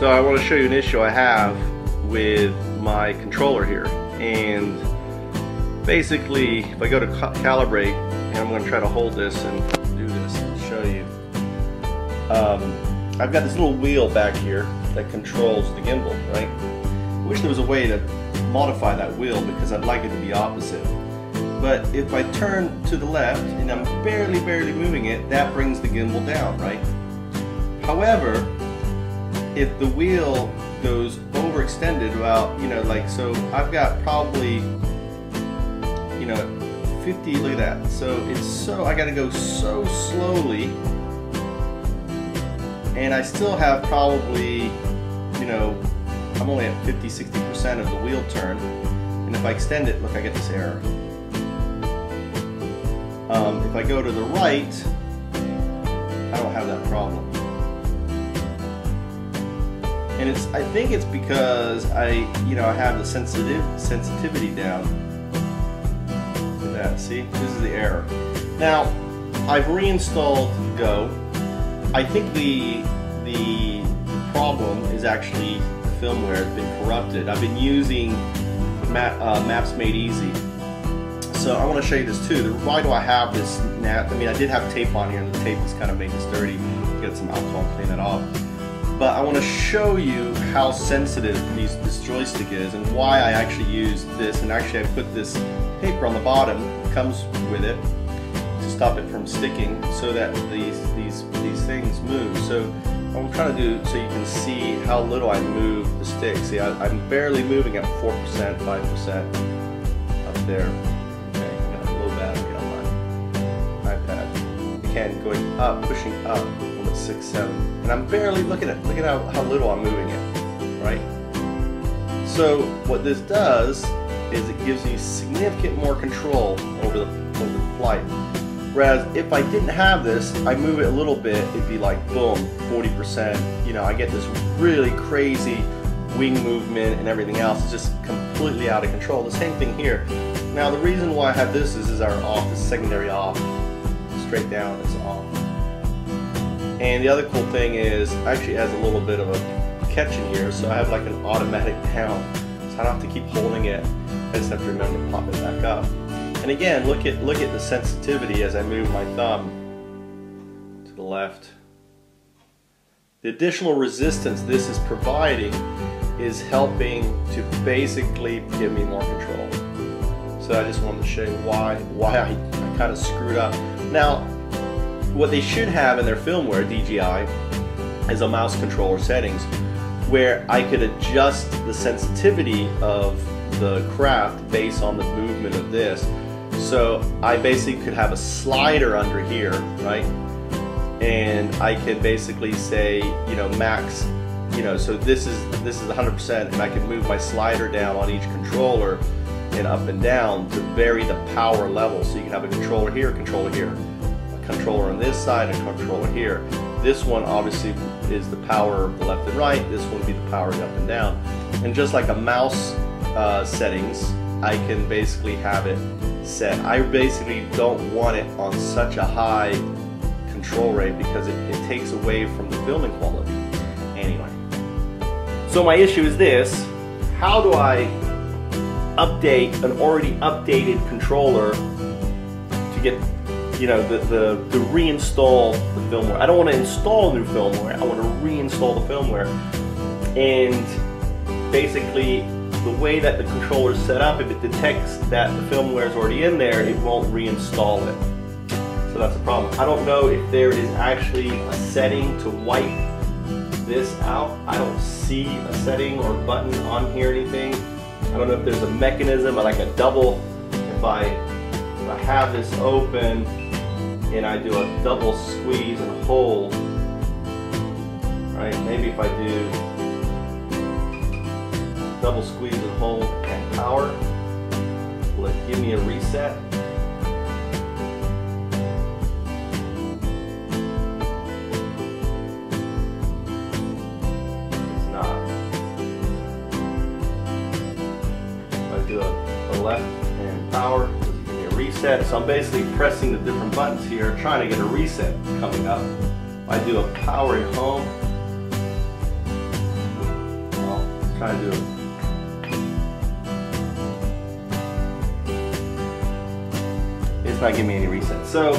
So I want to show you an issue I have with my controller here. And basically, if I go to calibrate, and I'm going to try to hold this and do this and show you. Um, I've got this little wheel back here that controls the gimbal, right? I wish there was a way to modify that wheel because I'd like it to be opposite. But if I turn to the left and I'm barely, barely moving it, that brings the gimbal down, right? However, if the wheel goes overextended, well, you know, like, so I've got probably, you know, 50, look at that. So it's so, I gotta go so slowly, and I still have probably, you know, I'm only at 50, 60% of the wheel turn, and if I extend it, look, I get this error. Um, if I go to the right, I don't have that problem. And it's, I think it's because I, you know, I have the sensitive sensitivity down. Look at that, see? This is the error. Now, I've reinstalled Go. I think the, the problem is actually the firmware has been corrupted. I've been using map, uh, Maps Made Easy so I want to show you this too. Why do I have this nap? I mean, I did have tape on here, and the tape has kind of made this dirty. Get some alcohol clean that off. But I want to show you how sensitive these, this joystick is and why I actually use this. And actually, I put this paper on the bottom, comes with it, to stop it from sticking, so that these these these things move. So I'm trying to do so you can see how little I move the stick. See, I, I'm barely moving at 4%, 5% up there. Okay, got a little battery on my iPad. Again, going up, pushing up a 6, 7. And I'm barely looking at Look at how, how little I'm moving it, right? So what this does is it gives you significant more control over the, over the flight. Whereas if I didn't have this, I move it a little bit, it'd be like boom, 40%. You know, I get this really crazy wing movement and everything else. It's just completely out of control. The same thing here. Now the reason why I have this is, is our off, secondary off straight down, it's off. And the other cool thing is, actually has a little bit of a catch in here, so I have like an automatic down. So I don't have to keep holding it. I just have to remember to pop it back up. And again, look at look at the sensitivity as I move my thumb to the left. The additional resistance this is providing is helping to basically give me more control. So I just wanted to show you why why I, I kind of screwed up. Now, what they should have in their firmware, DJI, is a mouse controller settings where I could adjust the sensitivity of the craft based on the movement of this. So I basically could have a slider under here, right? And I can basically say, you know, max, you know, so this is this is 100% and I can move my slider down on each controller and up and down to vary the power level. So you can have a controller here, a controller here, controller on this side, a controller here. This one obviously is the power left and right. This one will be the power up and down. And just like a mouse uh, settings, I can basically have it set. I basically don't want it on such a high control rate because it, it takes away from the filming quality. Anyway, so my issue is this. How do I update an already updated controller to get you know the, the to reinstall the firmware. I don't want to install new firmware. I want to reinstall the firmware. And basically the way that the controller is set up, if it detects that the firmware is already in there, it won't reinstall it. So that's a problem. I don't know if there is actually a setting to wipe this out. I don't see a setting or button on here or anything. I don't know if there's a mechanism, like a double, if I, if I have this open and I do a double squeeze and hold, right, maybe if I do double squeeze and hold and power, will it give me a reset? It's not. I do a left and power, a reset. So I'm basically pressing the different buttons here, trying to get a reset coming up. I do a power at home, trying to do it. It's not giving me any reset. So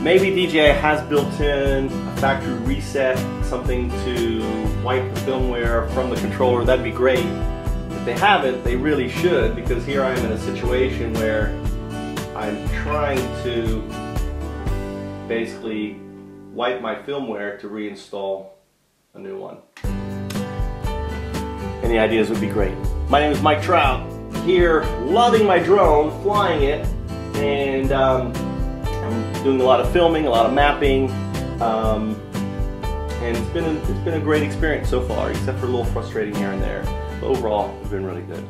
maybe DJI has built in a factory reset, something to wipe the firmware from the controller. That'd be great. If they haven't, they really should because here I am in a situation where I'm trying to basically wipe my firmware to reinstall a new one. Any ideas would be great. My name is Mike Trout, here loving my drone, flying it, and um, I'm doing a lot of filming, a lot of mapping, um, and it's been, a, it's been a great experience so far, except for a little frustrating here and there. But overall, it's been really good.